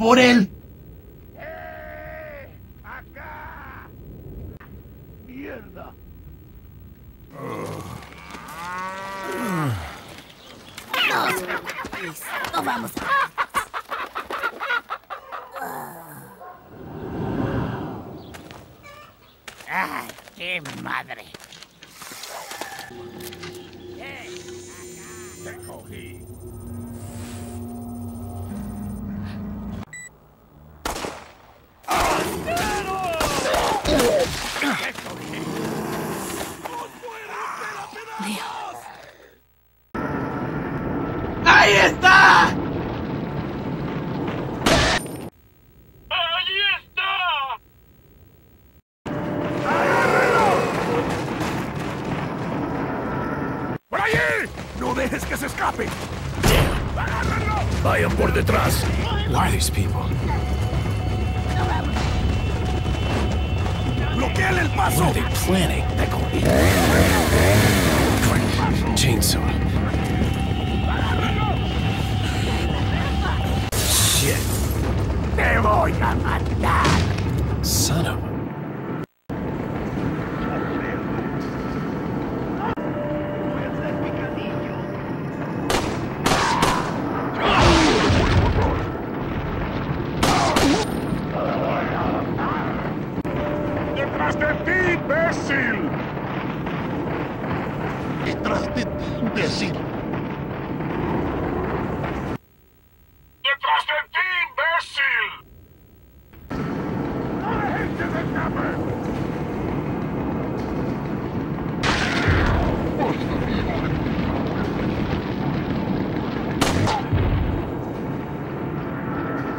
Por él! ¡Eh! ¡Acá! ¡Mierda! No no vamos a... ¡Ay, qué madre! ¡Te cogí! ¡Ahí está! ¡Allí está! ¡Por allí! ¡No dejes que se escape! ¡Agárrenlo! Vayan por detrás. Who are these people? ¡Bloqueale el What paso! are they planning? Chainsaw. ¡Te voy a matar! Son of a... ¡Detrás de ti, imbécil! Detrás de ti, imbécil. ¡Detrás de ti, imbécil! ¡No dejes que se escape!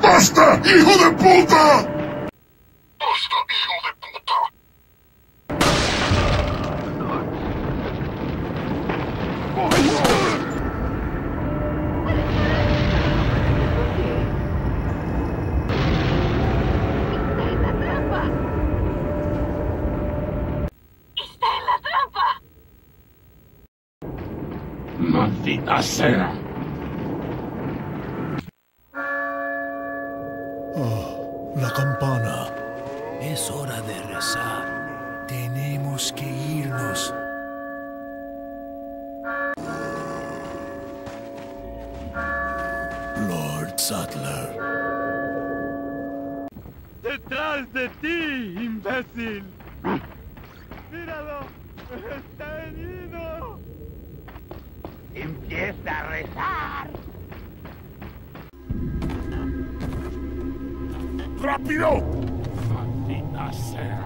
¡Basta, hijo de puta! ¡Basta, hijo de puta! ¡Está en la trampa! Maldita sea. Es hora de rezar. Tenemos que irnos. Lord Sattler. ¡Detrás de ti, imbécil! ¡Míralo! ¡Está herido! Empieza a rezar. ¡Rápido! Sea.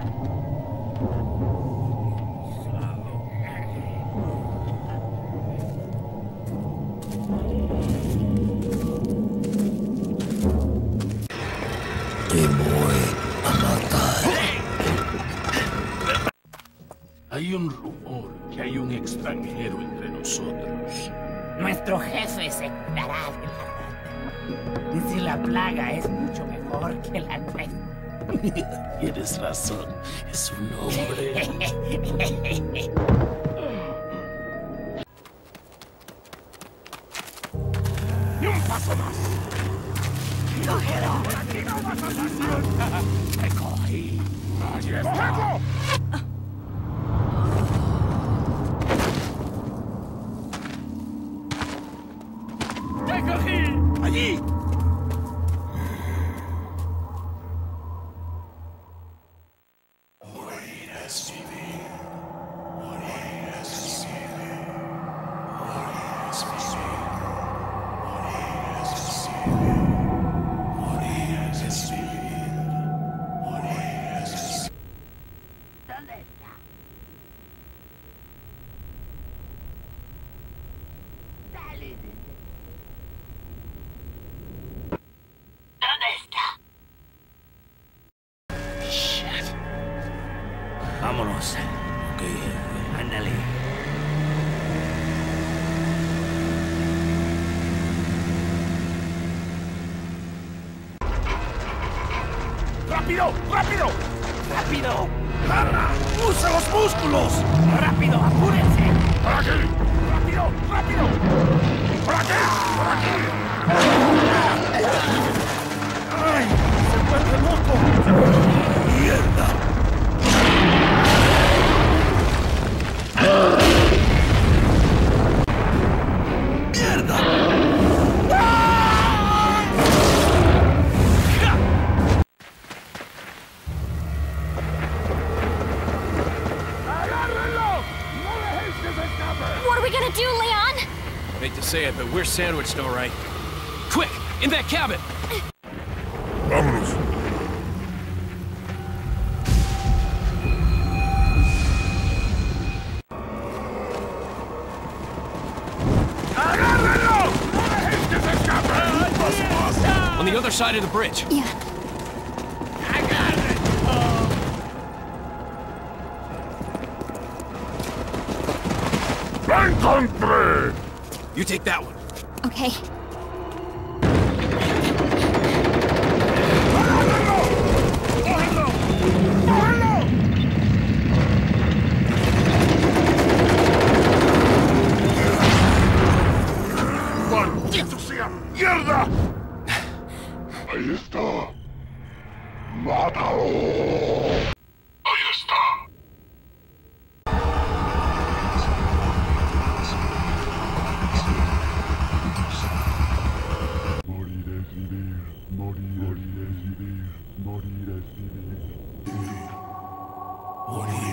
Te voy a matar. Hay un rumor que hay un extranjero entre nosotros. Nuestro jefe se curará de la rata. Si la plaga es mucho mejor que la nuestra. Tienes razón, es un hombre. ¡Ni un paso más! ¡Cógelo! ¡Aquí no vas a salir! ¡Te cogí! ¡Allí Vamos. Ok. Ándale. ¡Rápido! ¡Rápido! ¡Rápido! ¡Garra! ¡Usa los músculos! ¡Rápido! ¡Apúrense! ¡Por aquí! ¡Rápido! ¡Rápido! ¡Por aquí! ¡Por aquí! ¡Ay! ¡Se loco! Do, Leon? Hate to say it, but we're sandwiched all right. Quick, in that cabin! Vámonos. ¡Agárrenlo! ¡No dejéis que se escape! On the other side of the bridge. Yeah. ¡La encontré! You take that one. Okay. ¡Cógenlo! ¡Cógenlo! Sea! ¡Mierda! Ahí está. ¡Mátalo!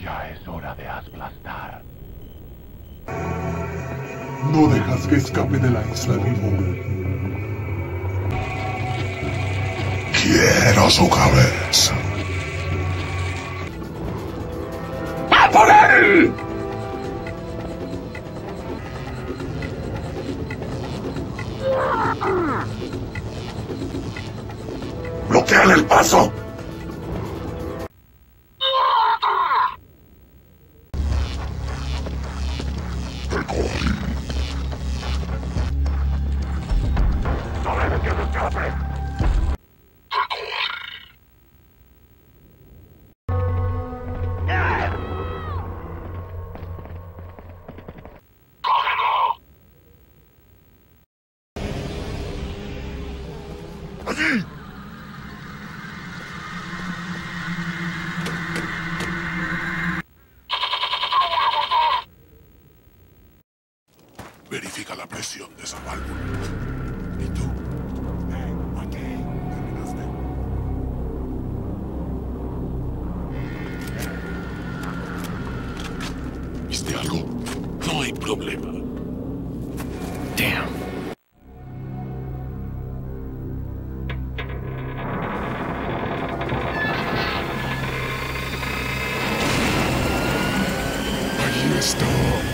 Ya es hora de aplastar. No dejas que escape de la isla vivo. Quiero su cabeza. ¡A por él! ¡Bloquean el paso! 何? Ahí está.